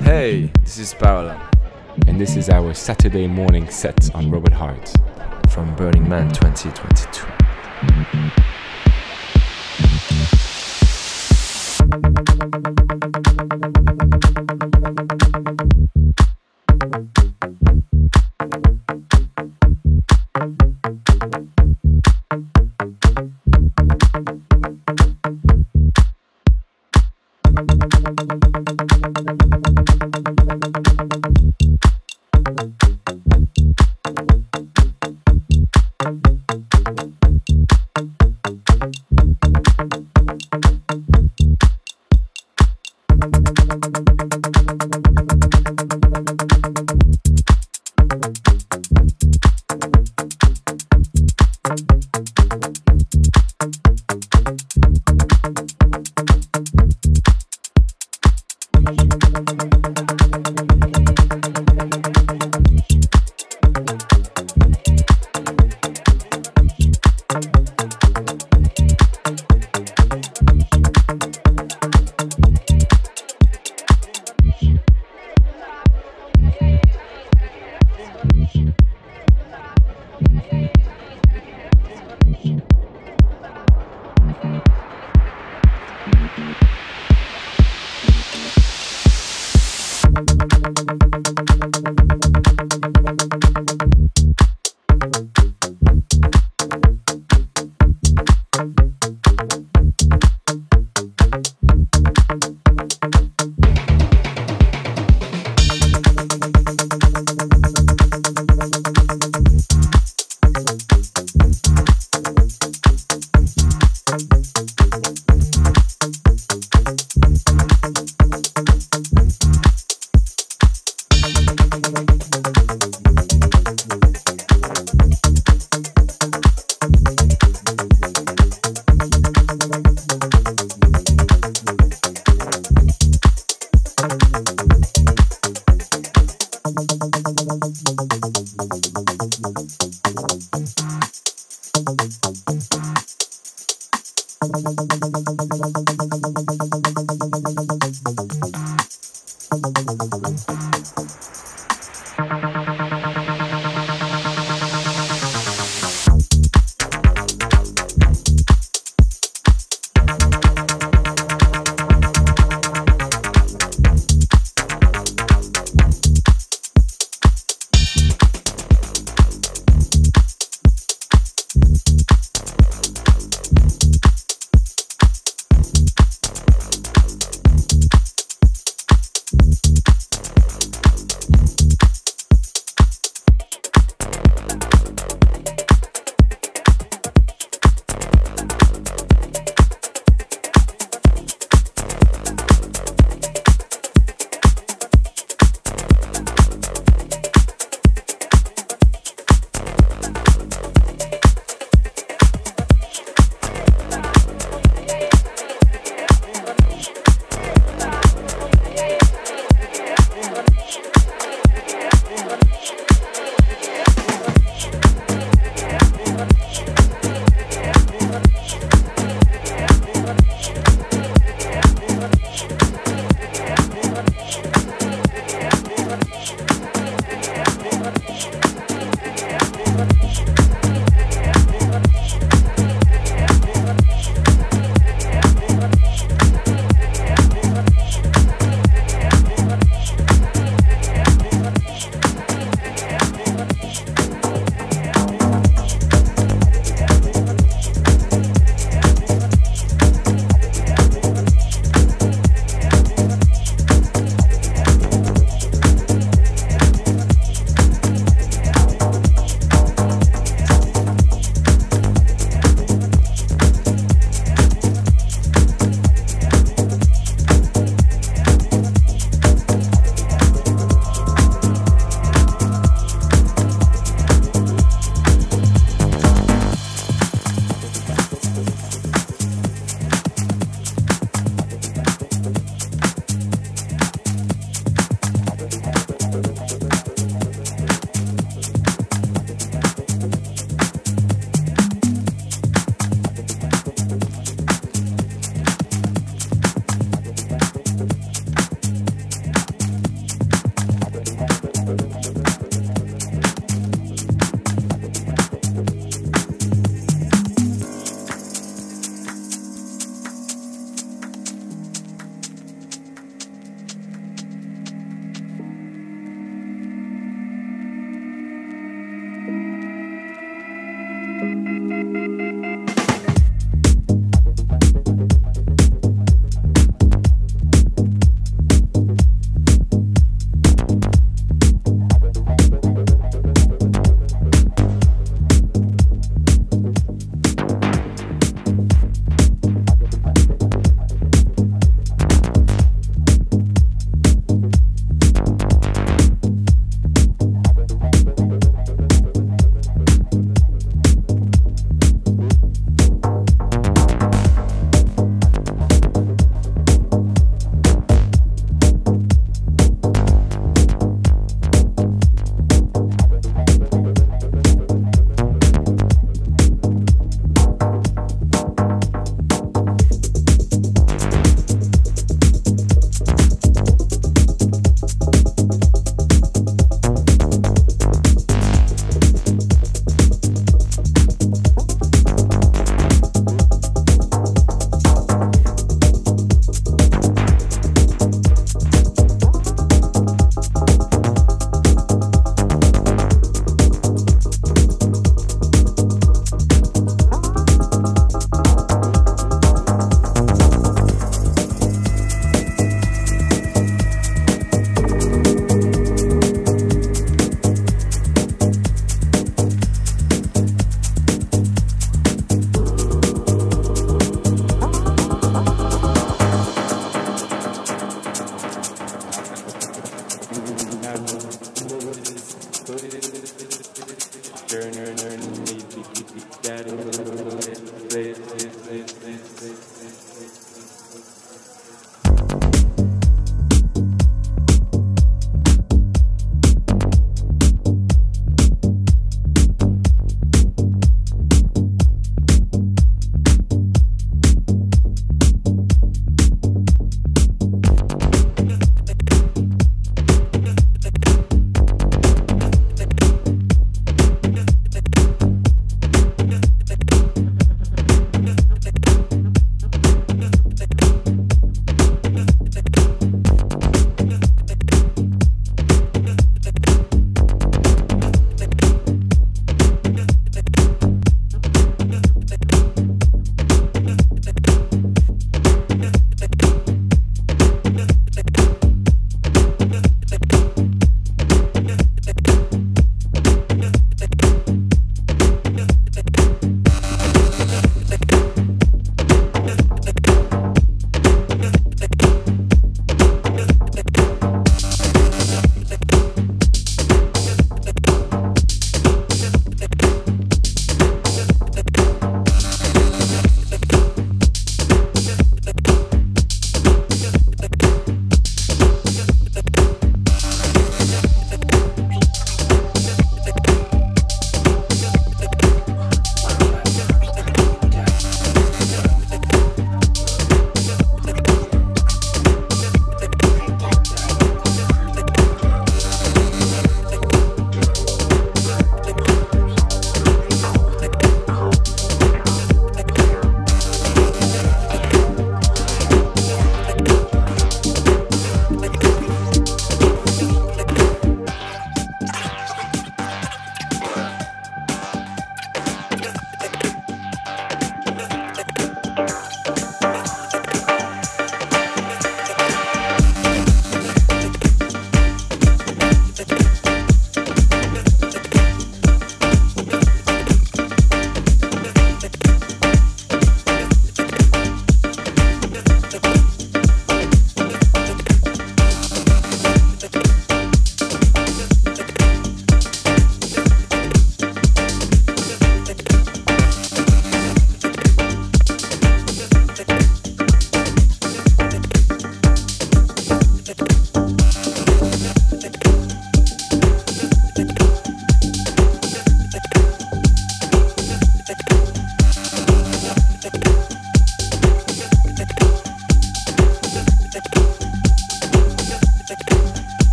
Hey, this is Paola. And this is our Saturday morning set on Robot Heart. From Burning Man 2022.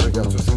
Io sono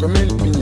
comme une pigne.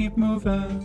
Keep moving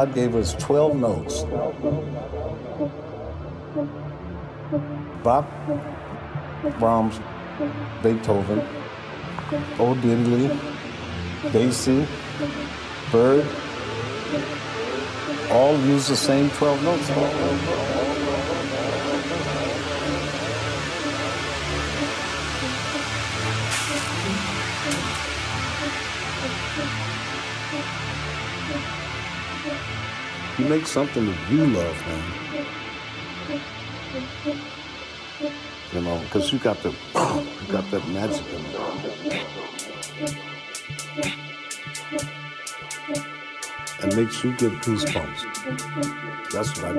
God gave us 12 notes. Bach, Brahms, Beethoven, Bo Diddley, Basie, Bird, all use the same 12 notes. Make something that you love, man. You know, because you got the, you got that magic in it. It makes you get goosebumps. That's what I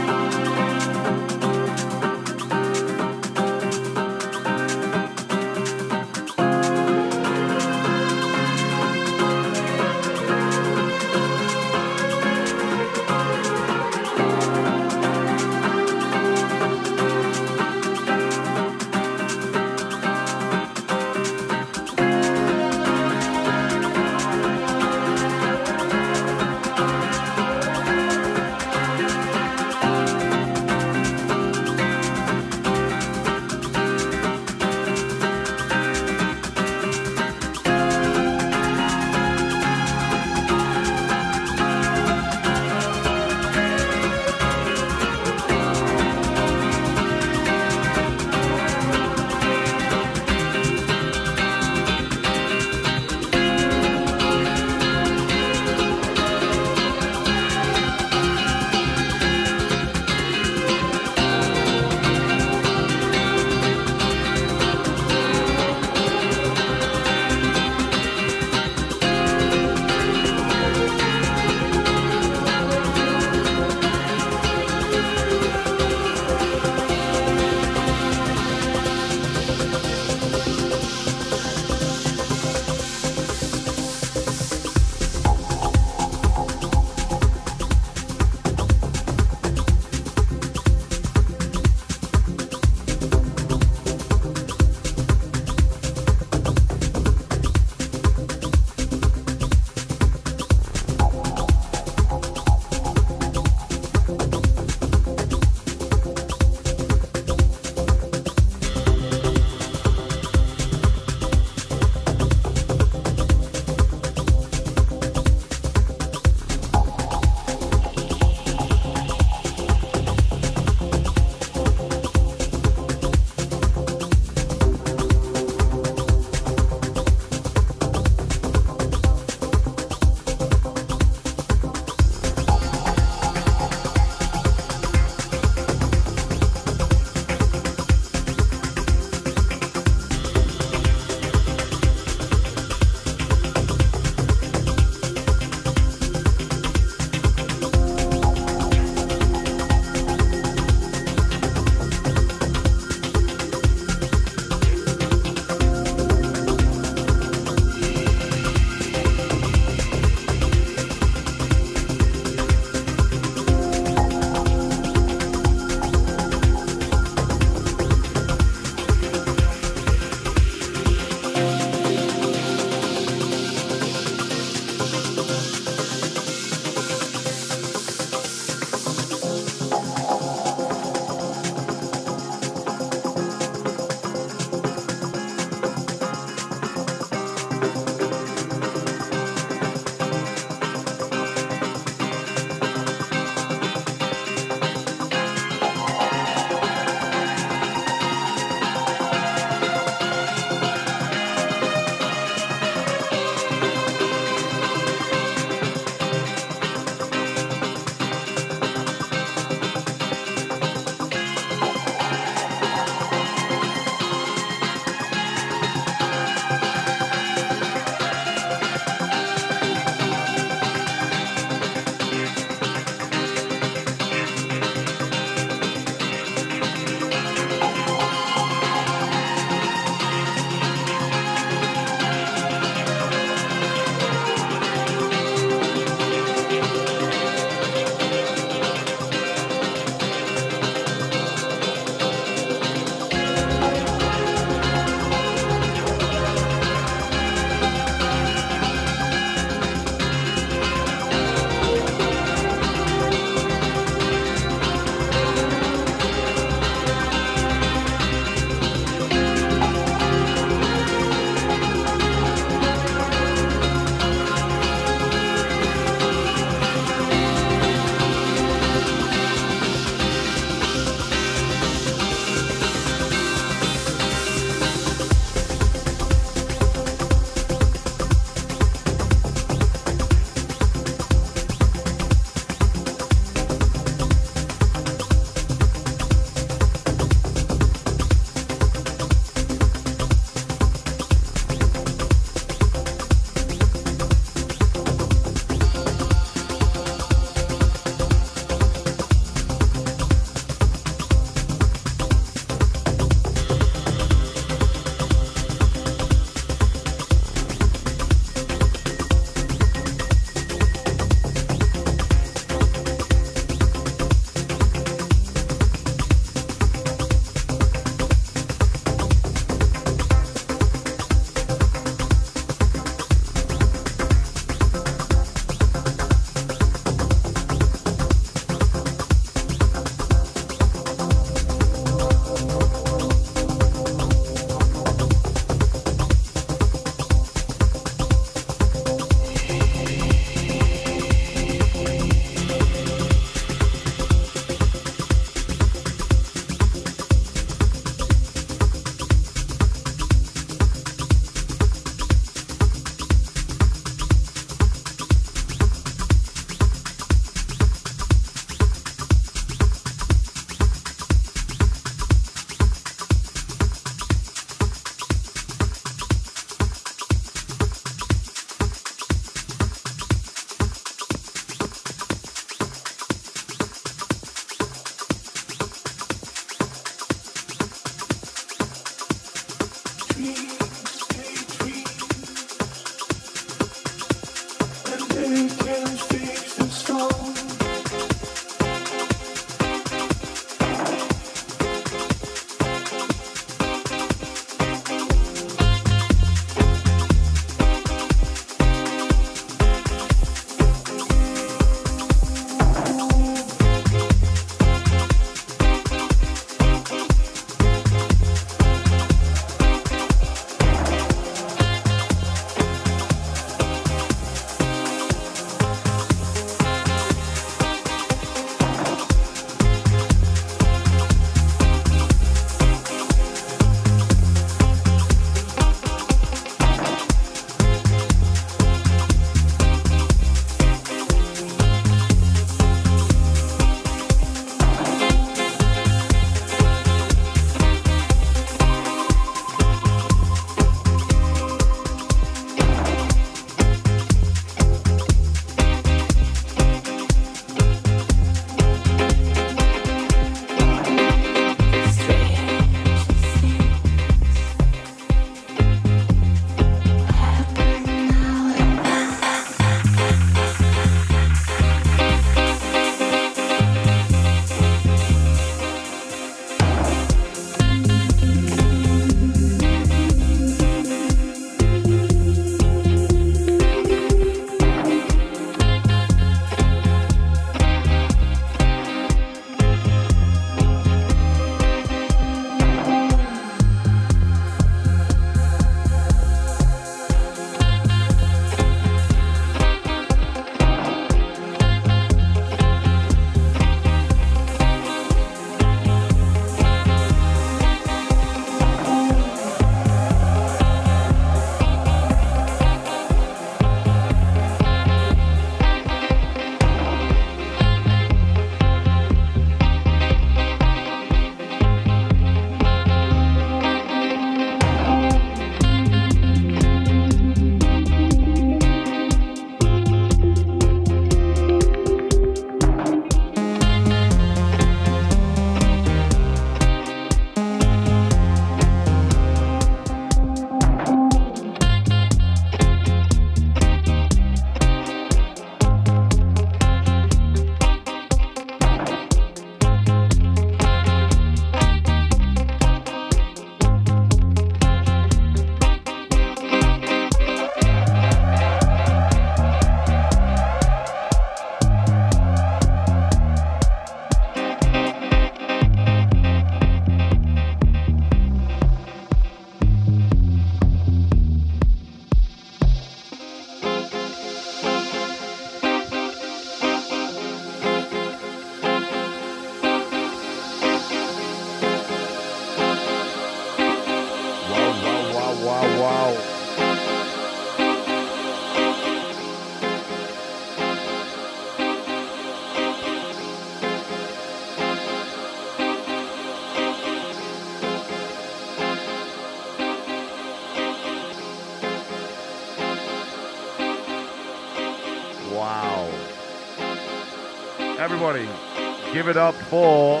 give it up for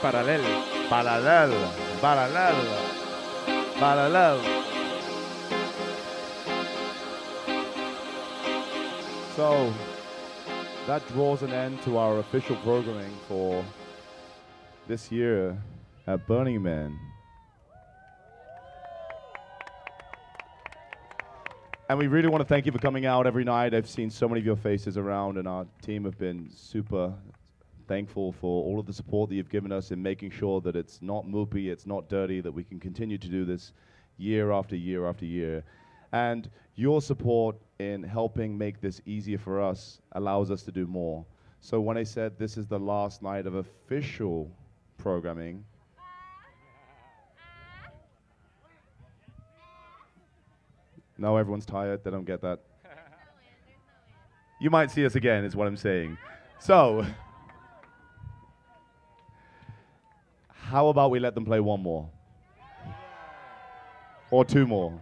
Parallelle. Parallelle. Parallelle. Parallelle. So, that draws an end to our official programming for this year at Burning Man. And we really want to thank you for coming out every night. I've seen so many of your faces around, and our team have been super thankful for all of the support that you've given us in making sure that it's not moopy, it's not dirty, that we can continue to do this year after year after year. And your support in helping make this easier for us allows us to do more. So when I said this is the last night of official programming, no, everyone's tired. They don't get that. You might see us again, is what I'm saying. So, how about we let them play one more? Or two more?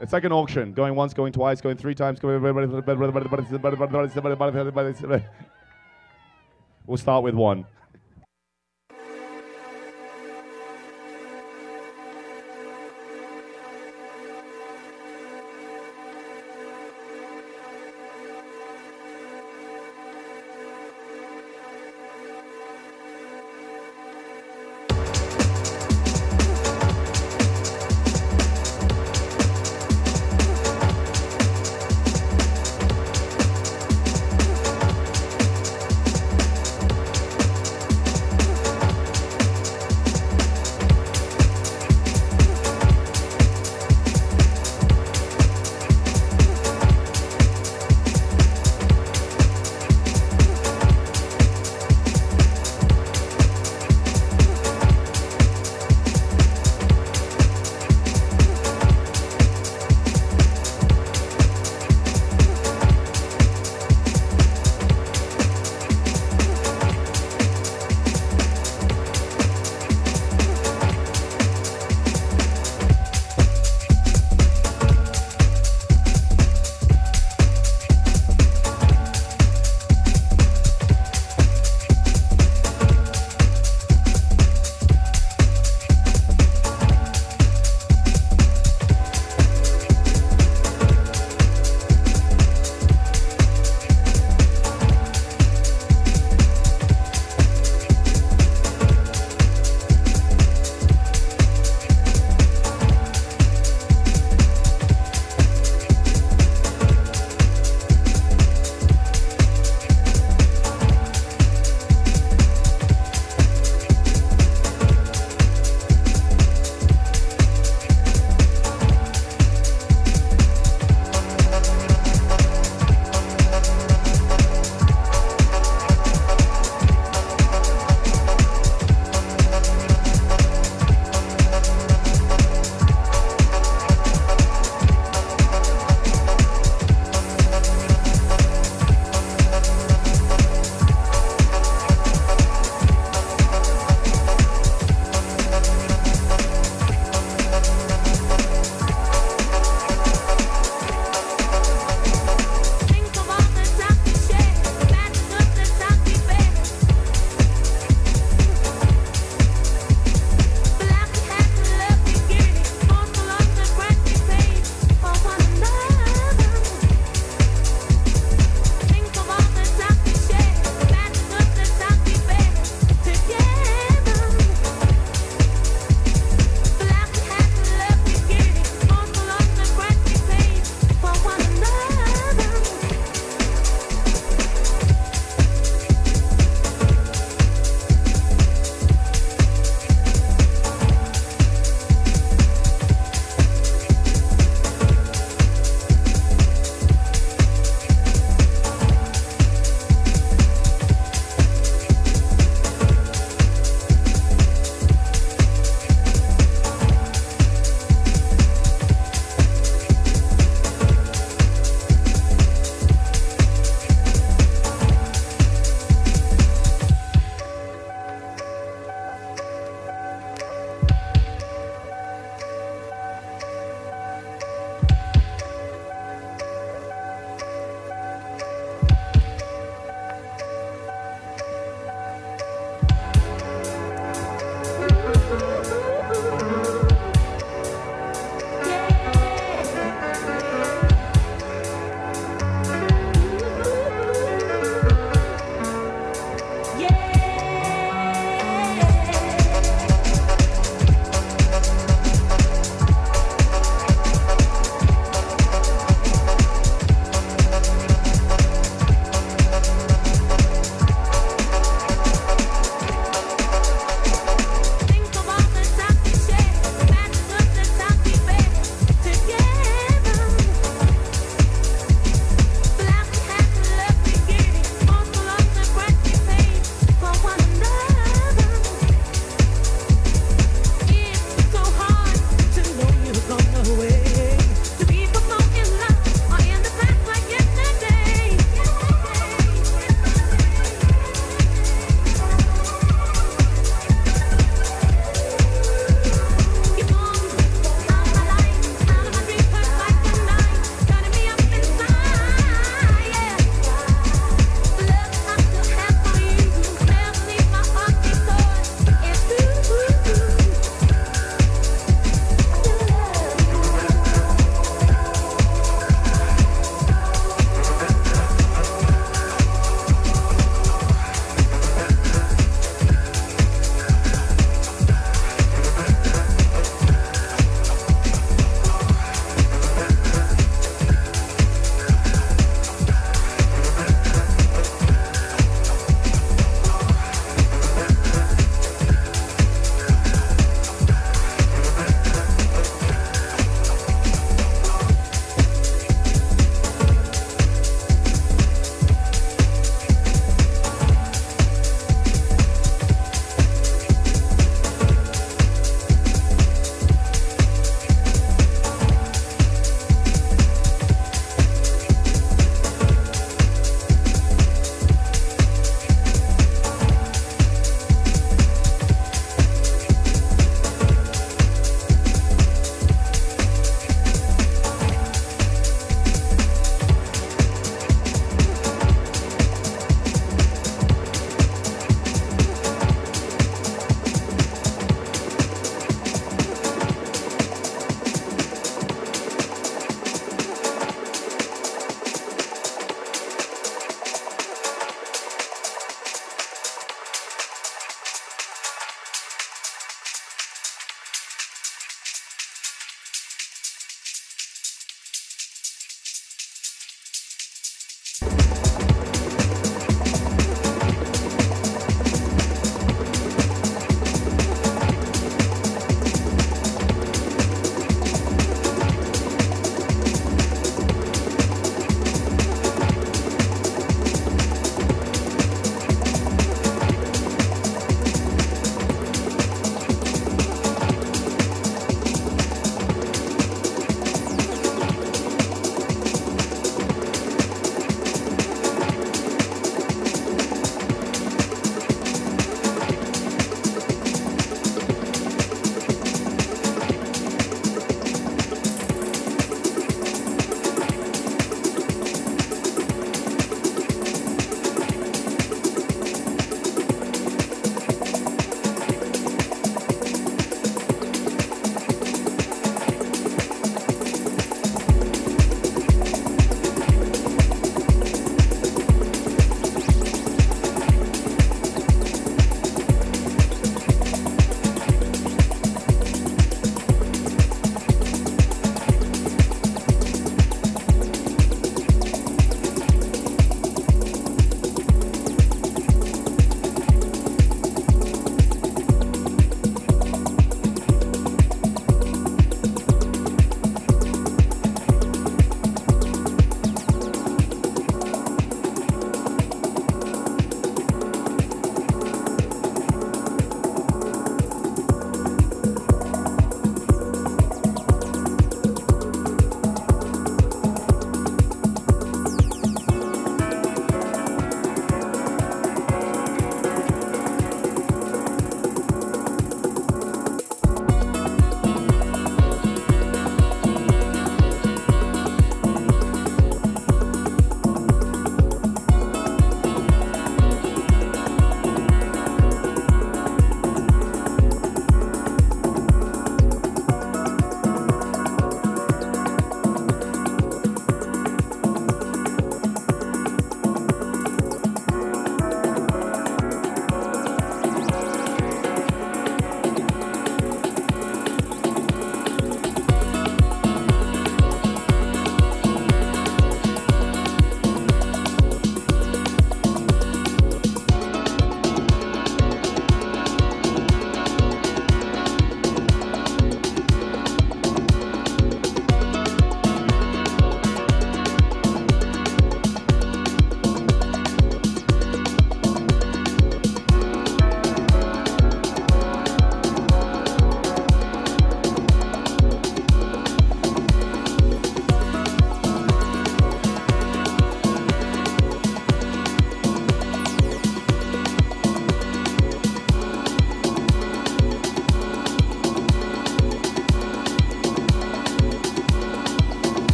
It's like an auction, going once, going twice, going three times. We'll start with one.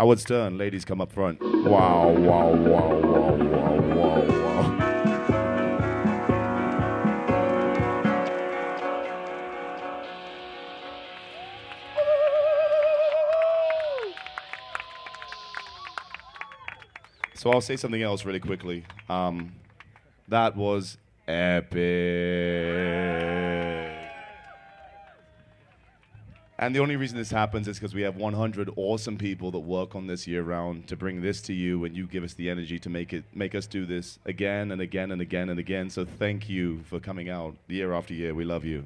Howard Stern, ladies come up front. Wow, wow, wow, wow, wow, wow, wow. So I'll say something else really quickly. Um, that was epic. And the only reason this happens is because we have 100 awesome people that work on this year round to bring this to you, and you give us the energy to make it, make us do this again and again and again and again. So thank you for coming out year after year. We love you.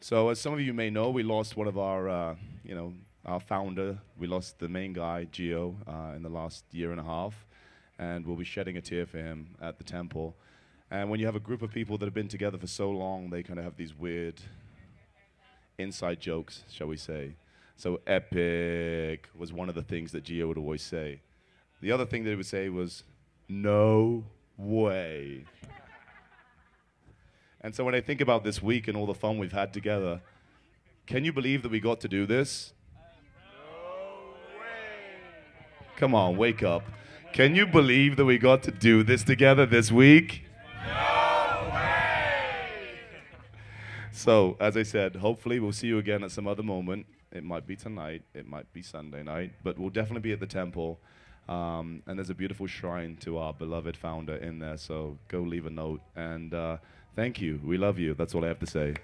So as some of you may know, we lost one of our, uh, you know, our founder. We lost the main guy, Geo, uh, in the last year and a half, and we'll be shedding a tear for him at the temple. And when you have a group of people that have been together for so long, they kind of have these weird inside jokes, shall we say. So epic was one of the things that Gio would always say. The other thing that he would say was, no way. And so when I think about this week and all the fun we've had together, can you believe that we got to do this? Come on, wake up. Can you believe that we got to do this together this week? So, as I said, hopefully we'll see you again at some other moment. It might be tonight, it might be Sunday night, but we'll definitely be at the temple. Um, and there's a beautiful shrine to our beloved founder in there, so go leave a note. And uh, thank you. We love you. That's all I have to say.